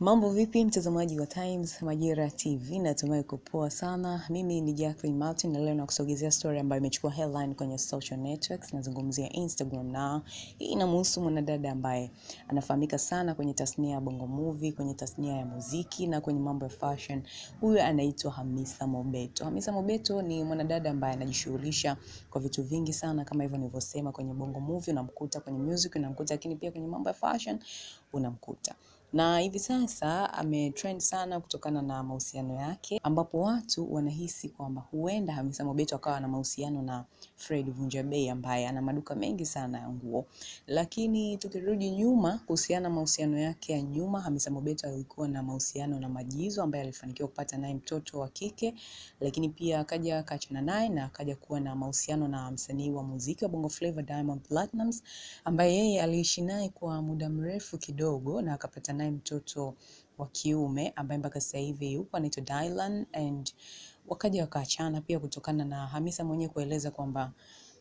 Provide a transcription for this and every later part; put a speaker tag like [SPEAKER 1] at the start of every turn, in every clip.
[SPEAKER 1] Mambo vipi mtazamaji wa Times Majira TV, natumai uko poa sana. Mimi ni Jacqueline Martin na leo nakusogezea story ambayo imechukua headline kwenye social networks. Nazungumzia Instagram na hii inamhusu mwanadada ambaye anafahamika sana kwenye tasnia ya Bongo Movie, kwenye tasnia ya muziki na kwenye mambo ya fashion. Huyu anaitwa Hamisa Mobeto. Hamisa Mobeto ni mwanadada ambaye anajishughulisha kwa vitu vingi sana kama hivyo nilivyosema, kwenye Bongo Movie unamkuta, kwenye music unamkuta, lakini pia kwenye mambo ya fashion unamkuta na hivi sasa ametrend sana kutokana na mahusiano yake, ambapo watu wanahisi kwamba huenda Hamisa Mobeto akawa na mahusiano na Fred Vunjabei ambaye ana maduka mengi sana ya nguo. Lakini tukirudi nyuma kuhusiana na mahusiano yake ya nyuma, Hamisa Mobeto alikuwa na mahusiano na Majizo ambaye alifanikiwa kupata naye mtoto wa kike, lakini pia akaja akaachana naye na akaja kuwa na mahusiano na msanii wa muziki wa Bongo Flava Diamond Platnumz ambaye yeye aliishi naye kwa muda mrefu kidogo na akapata naye mtoto wa kiume ambaye mpaka sasa hivi yupo anaitwa Dylan and wakaja wakaachana pia kutokana na Hamisa mwenyewe kueleza kwamba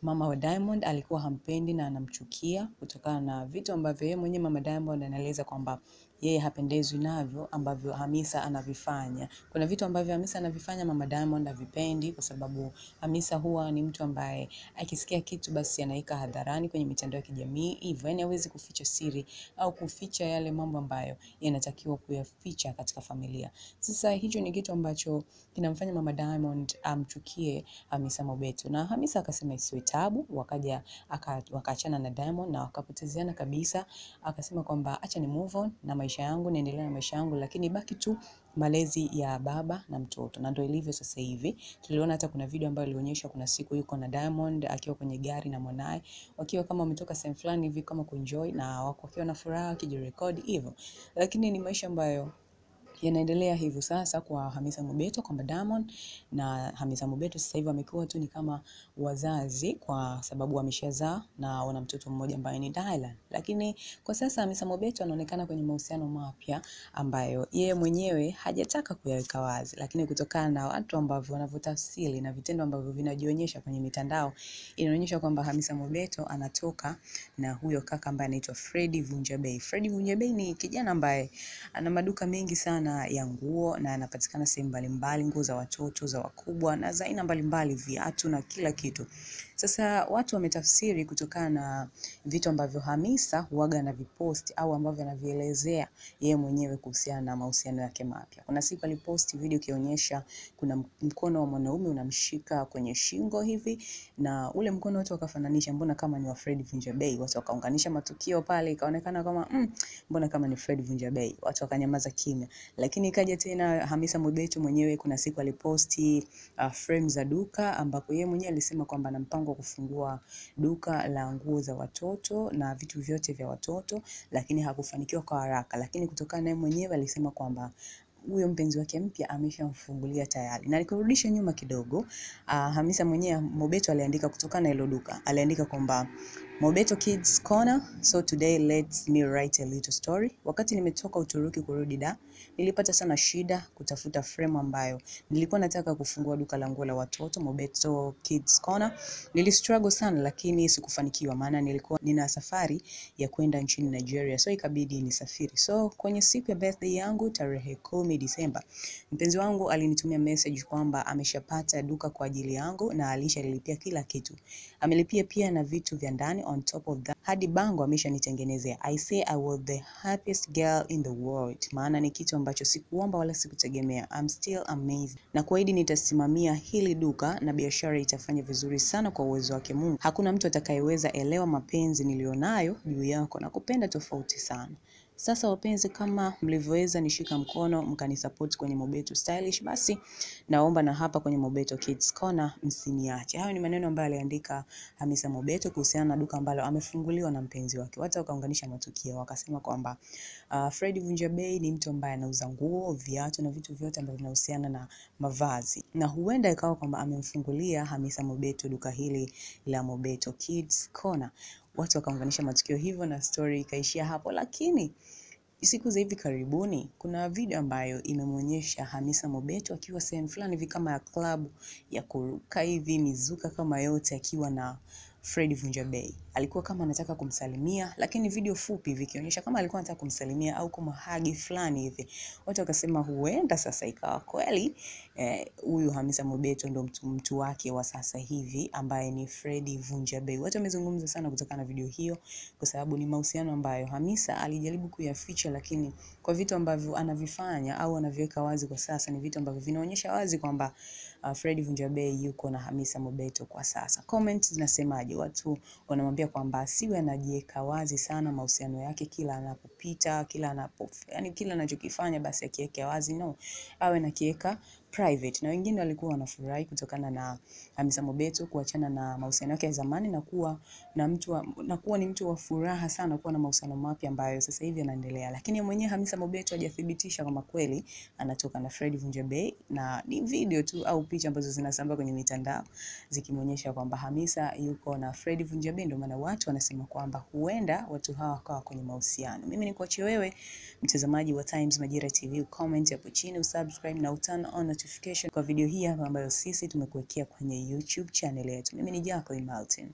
[SPEAKER 1] mama wa Diamond alikuwa hampendi na anamchukia kutokana na vitu ambavyo yeye mwenyewe mama Diamond anaeleza kwamba yeye hapendezwi navyo ambavyo Hamisa anavifanya. Kuna vitu ambavyo Hamisa anavifanya mama Diamond havipendi, kwa sababu Hamisa huwa ni mtu ambaye akisikia kitu basi anaika hadharani kwenye mitandao ya kijamii hivyo, yani hawezi kuficha siri au kuficha yale mambo ambayo yanatakiwa kuyaficha katika familia. Sasa hicho ni kitu ambacho kinamfanya mama Diamond amchukie Hamisa Mobeto, na Hamisa akasema isiwe tabu, wakaja aka- wakaachana na Diamond na wakapotezeana kabisa. Akasema kwamba acha ni move on na maisha yangu, niendelee na maisha yangu, lakini baki tu malezi ya baba na mtoto, na ndio ilivyo sasa hivi. Tuliona hata kuna video ambayo ilionyesha kuna siku yuko na Diamond akiwa kwenye gari na mwanae wakiwa kama wametoka sehemu fulani hivi kama kuenjoy, na wako wakiwa na furaha wakijirekodi hivyo, lakini ni maisha ambayo yanaendelea hivyo sasa kwa Hamisa Mobeto kwamba Diamond na Hamisa Mobeto sasa hivi wamekuwa tu ni kama wazazi kwa sababu wameshazaa na wana mtoto mmoja ambaye ni Dylan. Lakini kwa sasa Hamisa Mobeto anaonekana kwenye mahusiano mapya ambayo yeye mwenyewe hajataka kuyaweka wazi, lakini kutokana na watu ambavyo wanavyotafsiri na vitendo ambavyo vinajionyesha kwenye mitandao inaonyesha kwamba Hamisa Mobeto anatoka na huyo kaka ambaye anaitwa Freddy Vunjabei. Freddy Vunjabei ni kijana ambaye ana maduka mengi sana ya nguo na yanapatikana sehemu mbalimbali, nguo za watoto, za wakubwa na za aina mbalimbali, viatu na kila kitu. Sasa watu wametafsiri kutokana na vitu ambavyo Hamisa huwaga anaviposti au ambavyo anavielezea yeye mwenyewe kuhusiana na mahusiano yake mapya. Kuna siku aliposti video ikionyesha kuna mkono wa mwanaume unamshika kwenye shingo hivi, na ule mkono watu wakafananisha, mbona kama ni wa Fred Vunjabei. Watu wakaunganisha matukio pale, ikaonekana kama mm, mbona kama ni Fred Vunjabei. Watu wakanyamaza kimya, lakini ikaja tena Hamisa Mobeto mwenyewe, kuna siku aliposti uh, frame za duka ambapo yeye mwenyewe alisema kwamba ana mpango kufungua duka la nguo za watoto na vitu vyote vya watoto, lakini hakufanikiwa kwa haraka, lakini kutokana naye mwenyewe alisema kwamba huyo mpenzi wake mpya ameshamfungulia tayari. Na nikurudisha nyuma kidogo, uh, Hamisa mwenyewe Mobeto aliandika kutokana na hilo duka, aliandika kwamba Mobeto Kids Corner, so today let me write a little story. Wakati nimetoka Uturuki kurudi da, nilipata sana shida kutafuta frame ambayo nilikuwa nataka kufungua duka la nguo la watoto Mobeto Kids Corner. Nilistruggle sana lakini sikufanikiwa, maana nilikuwa nina safari ya kwenda nchini Nigeria, so ikabidi nisafiri. So kwenye siku ya birthday yangu tarehe kumi Disemba, mpenzi wangu alinitumia message kwamba ameshapata duka kwa ajili yangu na alishalilipia kila kitu. Amelipia pia na vitu vya ndani on top of that, hadi bango ameshanitengenezea. I say I was the happiest girl in the world, maana ni kitu ambacho sikuomba wala sikutegemea. I'm still amazed, na kuahidi nitasimamia hili duka na biashara itafanya vizuri sana kwa uwezo wake Mungu. Hakuna mtu atakayeweza elewa mapenzi niliyonayo juu yako na kupenda tofauti sana. Sasa wapenzi, kama mlivyoweza nishika mkono mkanisupport kwenye Mobeto Stylish, basi naomba na hapa kwenye Mobeto Kids Corner msiniache. Hayo ni maneno ambayo aliandika Hamisa Mobeto kuhusiana na duka ambalo amefunguliwa na mpenzi wake. Watu wakaunganisha matukio, wakasema kwamba uh, Fred Vunja Bei ni mtu ambaye anauza nguo, viatu na vitu vyote ambavyo vinahusiana na mavazi, na huenda ikawa kwamba amemfungulia Hamisa Mobeto duka hili la Mobeto Kids Corner. Watu wakaunganisha matukio hivyo na story ikaishia hapo, lakini siku za hivi karibuni kuna video ambayo imemwonyesha Hamisa Mobeto akiwa sehemu fulani hivi kama ya klabu ya kuruka hivi mizuka kama yote, akiwa na Fred Vunjabei. Alikuwa kama anataka kumsalimia, lakini video fupi vikionyesha kama alikuwa anataka kumsalimia au kama hagi fulani hivi. Watu wakasema huenda sasa ikawa kweli huyu eh, Hamisa Mobeto ndo mtu, mtu wake wa sasa hivi ambaye ni Fred Vunjabei. Watu wamezungumza sana kutokana na video hiyo, kwa sababu ni mahusiano ambayo Hamisa alijaribu kuyaficha, lakini kwa vitu ambavyo anavifanya au anaviweka wazi kwa sasa ni vitu ambavyo vinaonyesha wazi kwamba uh, Fred Vunjabei yuko na Hamisa Mobeto kwa sasa. Comment zinasemaje? Watu wanamwambia kwamba asiwe anajiweka wazi sana mahusiano yake kila anapopita, kila anapo, yani kila anachokifanya basi akiweke wazi, no, awe nakiweka private. Na wengine walikuwa wanafurahi kutokana na Hamisa Mobeto kuachana na mahusiano yake ya zamani na kuwa na mtu wa, na kuwa ni mtu wa furaha sana kuwa na mahusiano mapya ambayo sasa hivi yanaendelea, lakini mwenyewe Hamisa Mobeto hajathibitisha kama kweli anatoka na Fred Vunjabei, na ni video tu au picha ambazo zinasambaa kwenye mitandao zikimwonyesha kwamba Hamisa yuko na Fred Vunjabei. Ndio maana watu wanasema kwamba huenda watu hawa wakawa kwenye mahusiano. Mimi ni kuachie wewe mtazamaji wa Times Majira TV, comment hapo chini, usubscribe na uturn on notification kwa video hii hapa ambayo sisi tumekuwekea kwenye YouTube channel yetu. Mimi ni Jacqueline Martin.